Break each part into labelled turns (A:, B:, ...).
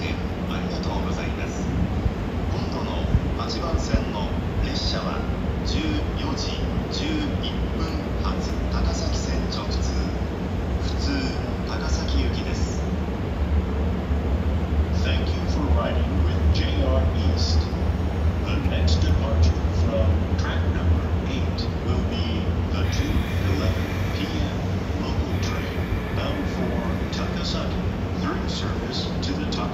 A: してありがとうございます今度の8番線の列車は14時11分発高崎線直通普通高崎行きです Thank you for riding with JR East The next departure from track number 8 will be the 2.11 p.m. local train bound for Takasaki through service to この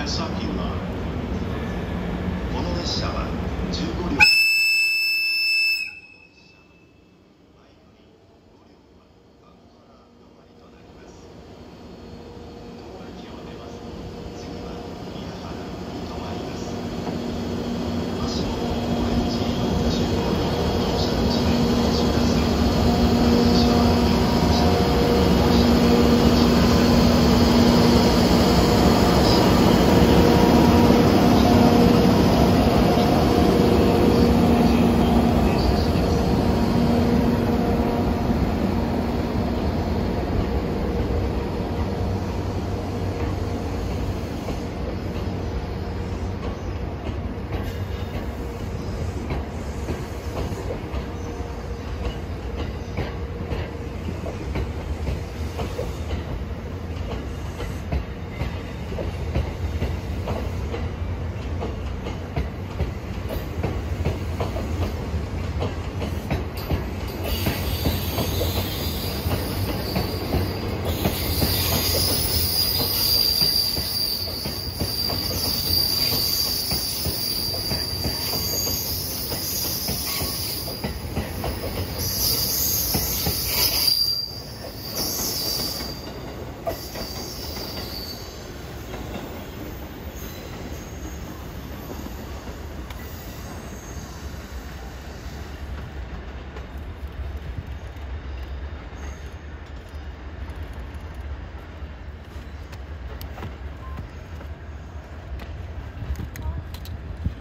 A: 列車は15両